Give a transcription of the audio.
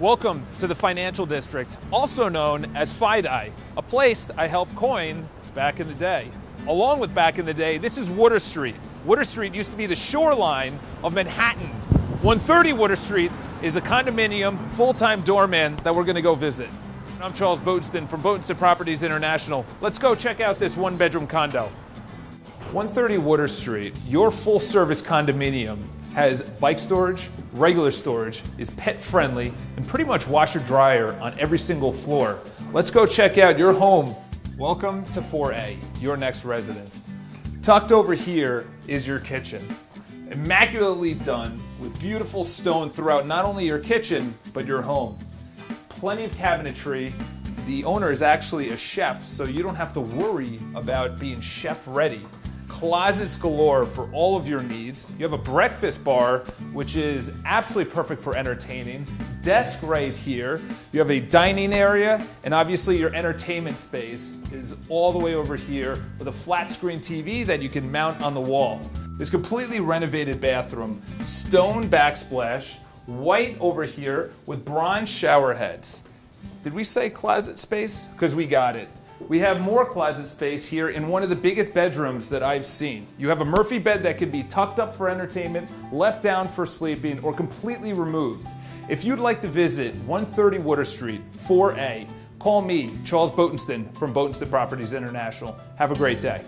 Welcome to the Financial District, also known as FiDi, a place I helped coin back in the day. Along with back in the day, this is Water Street. Water Street used to be the shoreline of Manhattan. 130 Water Street is a condominium, full-time doorman that we're gonna go visit. I'm Charles Botensten from Botensten Properties International. Let's go check out this one-bedroom condo. 130 Water Street, your full-service condominium has bike storage, regular storage, is pet friendly, and pretty much washer dryer on every single floor. Let's go check out your home. Welcome to 4A, your next residence. Tucked over here is your kitchen. Immaculately done with beautiful stone throughout not only your kitchen, but your home. Plenty of cabinetry. The owner is actually a chef, so you don't have to worry about being chef ready closets galore for all of your needs. You have a breakfast bar, which is absolutely perfect for entertaining. Desk right here. You have a dining area, and obviously your entertainment space is all the way over here with a flat screen TV that you can mount on the wall. This completely renovated bathroom, stone backsplash, white over here with bronze shower heads. Did we say closet space? Because we got it. We have more closet space here in one of the biggest bedrooms that I've seen. You have a Murphy bed that can be tucked up for entertainment, left down for sleeping, or completely removed. If you'd like to visit 130 Water Street, 4A, call me, Charles Botensten from Botensten Properties International. Have a great day.